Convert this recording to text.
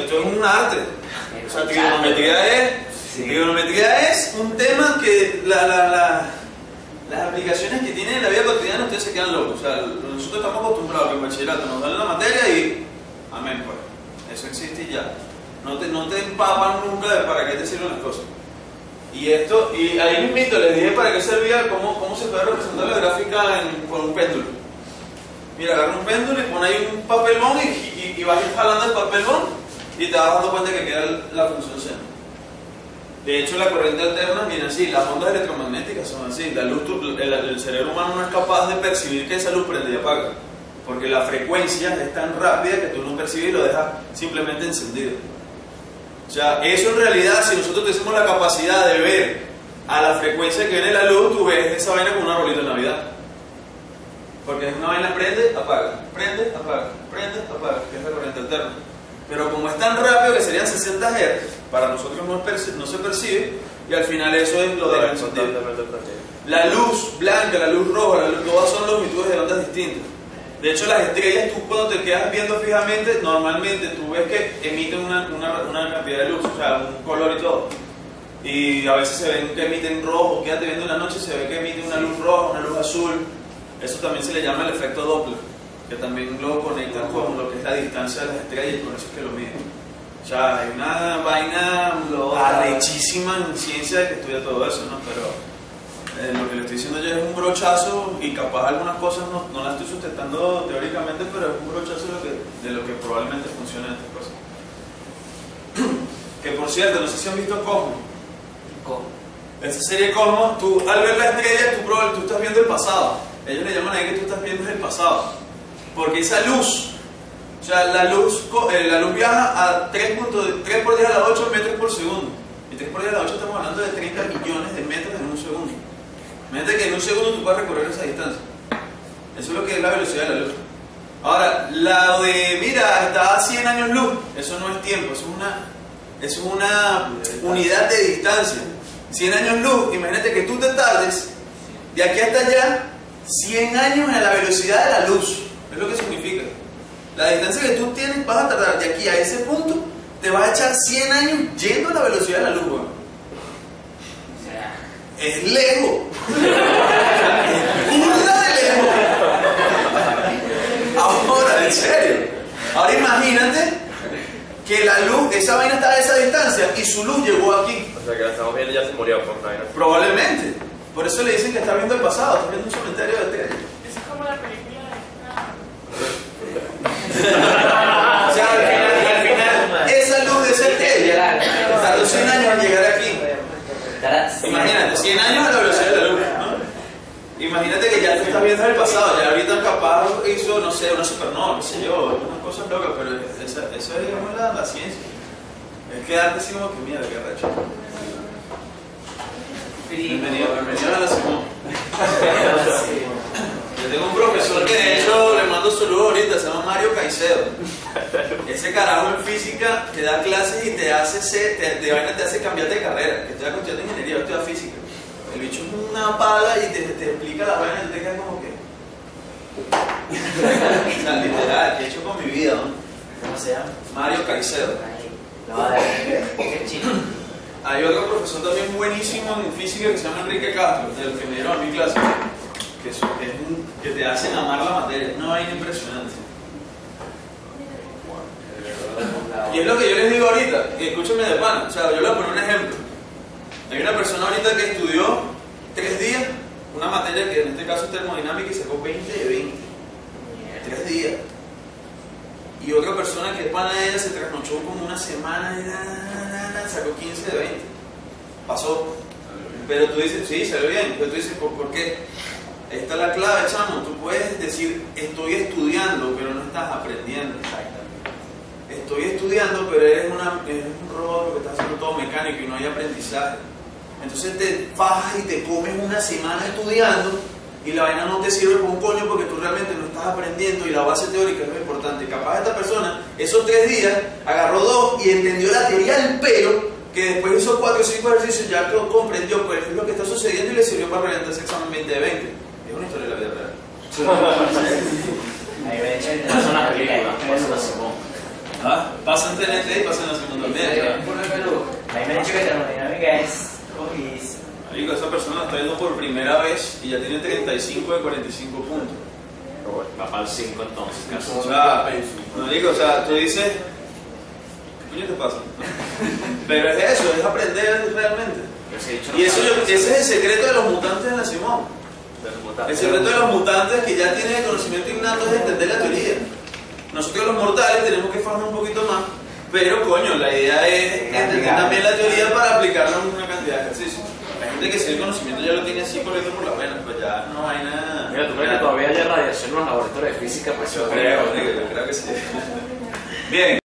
esto es un arte. O sea, trigonometría es, trigonometría es un tema que la, la, la, las aplicaciones que tiene en la vida cotidiana ustedes se quedan locos. O sea, nosotros estamos acostumbrados a que en bachillerato nos dan la materia y amén pues. Eso existe y ya. No te, no te empapan nunca de para qué te sirven las cosas. Y esto, y ahí mismo les dije para qué servía, cómo, cómo se puede representar la gráfica en- con un péndulo. Mira, agarra un péndulo y pon ahí un papelón y, y, y vas jalando el papelón y te vas dando cuenta que queda la función seno. De hecho, la corriente alterna viene así, las ondas electromagnéticas son así. La luz, el, cerebro humano no es capaz de percibir que esa luz prende y apaga, porque la frecuencia es tan rápida que tú no percibes y lo dejas simplemente encendido. O sea, eso en realidad, si nosotros tuviésemos la capacidad de ver a la frecuencia que viene la luz, tú ves esa vaina como un arbolito de Navidad. Porque es una vaina prende, apaga, prende, apaga, prende, apaga, que es la corriente alterna. Pero como es tan rápido que serían 60 Hz, para nosotros no, se percibe, y al final eso es lo de la. La luz blanca, la luz roja, la luz, todas son longitudes de ondas distintas. De hecho, las estrellas, tú cuando te quedas viendo fijamente, normalmente tú ves que emiten una, una, una cantidad de luz, o sea, un color y todo. Y a veces se ven que emiten rojo, quédate viendo en la noche, se ve que emiten una luz roja, una luz azul. Eso también se le llama el efecto Doppler, que también lo conectan con lo que es la distancia de las estrellas por eso es que lo miden. O sea, hay una vaina arrechísima en ciencia que estudia todo eso, ¿no? Pero eh, lo que le estoy diciendo yo es un brochazo y capaz algunas cosas no, no las estoy sustentando teóricamente, pero es un brochazo de lo que, de lo que probablemente funciona estas cosas. que por cierto, no sé si han visto Cosmo. Esa serie Cosmos, tú al ver la estrella, tú, proba- tú estás viendo el pasado. Ellos le llaman ahí que tú estás viendo el pasado. Porque esa luz, o sea, la luz, eh, la luz viaja a 3, punto- 3 por 10 a la 8 metros por segundo. Y 3 por 10 a la 8 estamos hablando de 30 millones de metros en un segundo. Imagínate que en un segundo tú puedes recorrer esa distancia. Eso es lo que es la velocidad de la luz. Ahora, la de, mira, está a 100 años luz, eso no es tiempo, eso es una, es una unidad de distancia. 100 años luz, imagínate que tú te tardes de aquí hasta allá 100 años a la velocidad de la luz. Es lo que significa. La distancia que tú tienes, vas a tardar de aquí a ese punto, te vas a echar 100 años yendo a la velocidad de la luz, weón. Es lejos. Es burda de lejos. Ahora, en serio. Ahora imagínate que la luz, esa vaina está a esa distancia y su luz llegó aquí. O sea que la estamos viendo ya se murió por vaina. Probablemente. Por eso le dicen que está viendo el pasado, está viendo un cementerio de estrellas. Eso es como la película de... O sea, al final, al final, esa luz de esa estrella tardó 100 años en llegar aquí. Imagínate, 100 años a la velocidad de la luz, ¿no? Imagínate que ya tú estás viendo el pasado, ya ahorita capaz hizo, no sé, una supernova, qué sé yo, unas cosas locas, pero esa, eso es digamos, la, la ciencia. Es quedarte así como que mira, qué recho. Bienvenido, bienvenido a la Simón. Yo tengo un profesor que se llama Mario Caicedo. Ese carajo en física te da clases y te hace, ser- te, de vaina te hace cambiarte de carrera. Que estudia cuestión de ingeniería, yo estudio física. El bicho es una pala y te, te explica la vaina y tú te quedas como que. o sea, literal, que he hecho con mi vida, ¿no? ¿Cómo se llama? Mario Caicedo. No, qué chino. Hay otro profesor también buenísimo en física que se llama Enrique Castro, del que me dieron a mi clase, que, es, es un- que te hacen amar la materia. Es una vaina impresionante. Y es lo que yo les digo ahorita, y escúchenme de pan, o sea, yo les voy a poner un ejemplo. Hay una persona ahorita que estudió tres días, una materia que en este caso es termodinámica y sacó 20 de 20. Tres días. Y otra persona que es pana de ella se trasnochó como una semana y sacó 15 de 20. Pasó. Pero tú dices, sí, salió bien. Pero tú dices, ¿por, por qué? Ahí está la clave, chamo. Tú puedes decir, estoy estudiando, pero no estás aprendiendo. Estoy estudiando, pero eres, una, eres un robot porque estás haciendo todo mecánico y no hay aprendizaje. Entonces te fajas y te comes una semana estudiando y la vaina no te sirve por un coño porque tú realmente no estás aprendiendo y la base teórica es lo importante. Capaz esta persona, esos tres días, agarró dos y entendió la teoría del pelo, que después hizo cuatro o cinco ejercicios, ya lo comprendió pues es lo que está sucediendo y le sirvió para reventar ese examen 20 de 20. Es una historia de la vida real. Ahí de hecho, es una película. Eso lo Simón. ¿Ah? Pasa en TNT y pasa en la segunda Perú. Ahí me han dicho que termodinámica es cogidísima. Marico, esa persona lo está viendo por primera vez y ya tiene 35 de 45 puntos. Va para el 5 entonces, casi. O sea, marico, o sea, tú dices, ¿qué coño te pasa? Pero es eso, es aprender realmente. Y eso yo- ese es el secreto de los mutantes en la Simón. El secreto de los mutantes que ya tienen el conocimiento innato es entender la teoría. Nosotros los mortales tenemos que formar un poquito más, pero coño, la idea es entender también la teoría para aplicarla en una cantidad de ejercicios. Hay gente que si el conocimiento ya lo tiene así corriendo por la vena, pues ya no hay nada. Mira, tú crees que todavía hay radiación en los laboratorios de física, pues Yo creo, yo creo que sí. Bien,